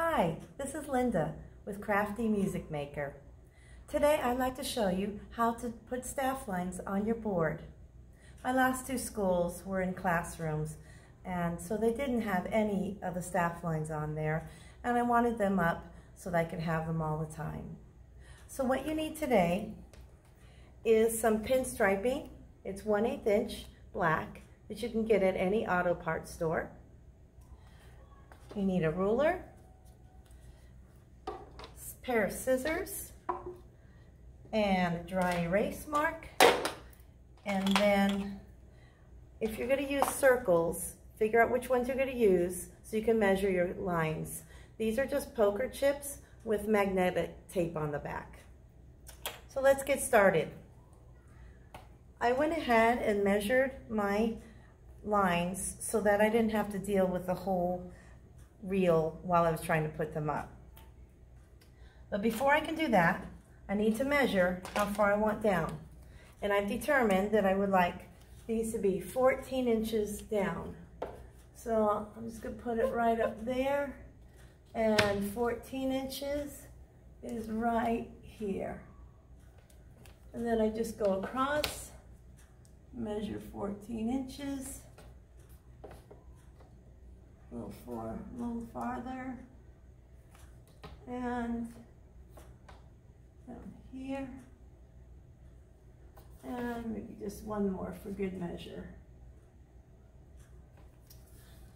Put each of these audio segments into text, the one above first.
Hi, this is Linda with Crafty Music Maker. Today I'd like to show you how to put staff lines on your board. My last two schools were in classrooms and so they didn't have any of the staff lines on there and I wanted them up so that I could have them all the time. So what you need today is some pinstriping. It's 1 8 inch black that you can get at any auto parts store. You need a ruler, pair of scissors, and a dry erase mark. And then if you're going to use circles, figure out which ones you're going to use so you can measure your lines. These are just poker chips with magnetic tape on the back. So let's get started. I went ahead and measured my lines so that I didn't have to deal with the whole reel while I was trying to put them up. But before I can do that, I need to measure how far I want down. And I've determined that I would like these to be 14 inches down. So I'm just gonna put it right up there. And 14 inches is right here. And then I just go across, measure 14 inches. A little, far, a little farther. And down here. And maybe just one more for good measure.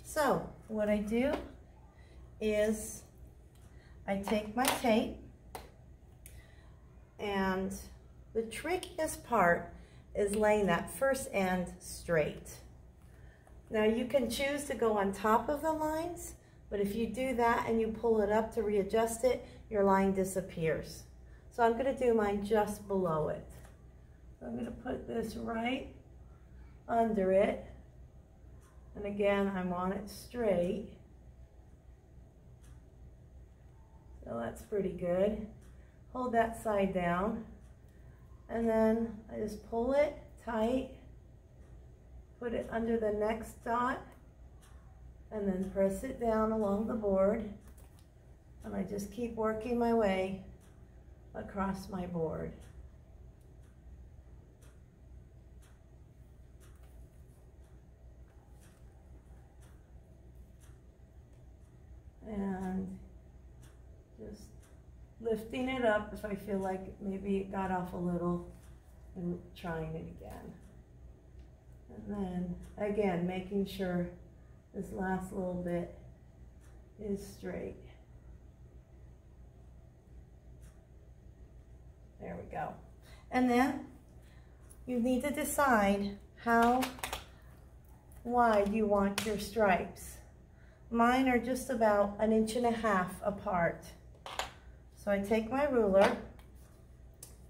So what I do is I take my tape and the trickiest part is laying that first end straight. Now you can choose to go on top of the lines, but if you do that and you pull it up to readjust it, your line disappears. So I'm gonna do mine just below it. So I'm gonna put this right under it. And again, I want it straight. So that's pretty good. Hold that side down. And then I just pull it tight, put it under the next dot, and then press it down along the board. And I just keep working my way across my board. And just lifting it up if I feel like maybe it got off a little and trying it again. And then again, making sure this last little bit is straight. There we go. And then you need to decide how wide you want your stripes. Mine are just about an inch and a half apart. So I take my ruler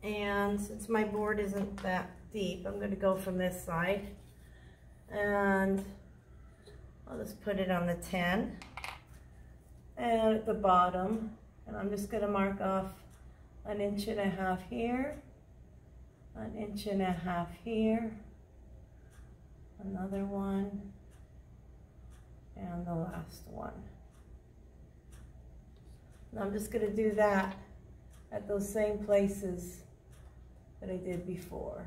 and since my board isn't that deep, I'm gonna go from this side and I'll just put it on the 10 and at the bottom and I'm just gonna mark off an inch and a half here, an inch and a half here, another one, and the last one. And I'm just going to do that at those same places that I did before.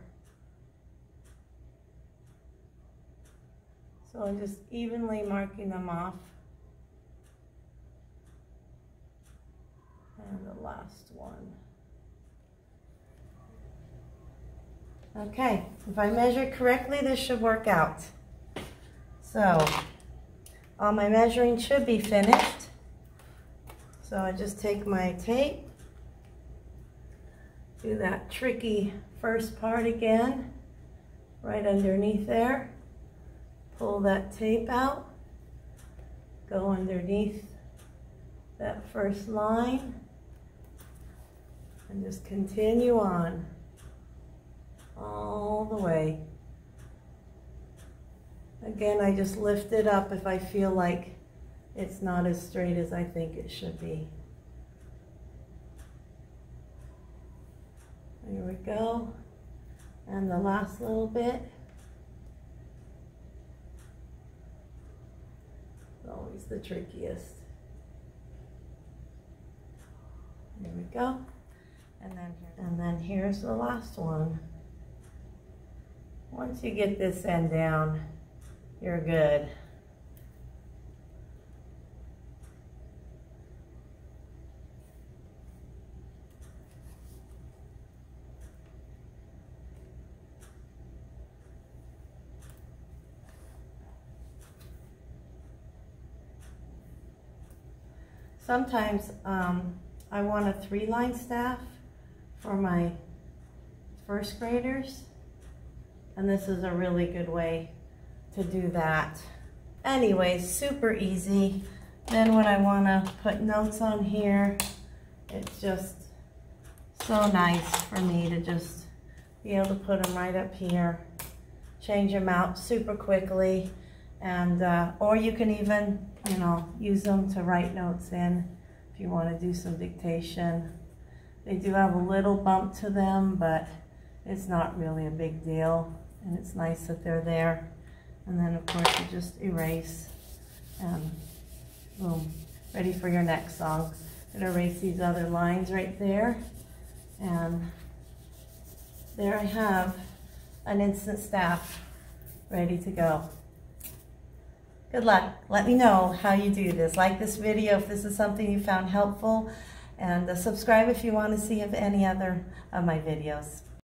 So I'm just evenly marking them off. And the last one. Okay, if I measure correctly, this should work out. So, all my measuring should be finished. So I just take my tape, do that tricky first part again, right underneath there. Pull that tape out, go underneath that first line, and just continue on all the way. Again, I just lift it up if I feel like it's not as straight as I think it should be. There we go. And the last little bit. It's always the trickiest. There we go. And then, and then here's the last one. Once you get this end down, you're good. Sometimes um, I want a three-line staff for my first graders. And this is a really good way to do that. Anyway, super easy. Then when I want to put notes on here, it's just so nice for me to just be able to put them right up here. Change them out super quickly. And, uh, or you can even, you know, use them to write notes in if you want to do some dictation. They do have a little bump to them, but it's not really a big deal. And it's nice that they're there. And then of course you just erase and boom, ready for your next song. I'm gonna erase these other lines right there. And there I have an instant staff ready to go. Good luck. Let me know how you do this. Like this video if this is something you found helpful. And uh, subscribe if you want to see of any other of my videos.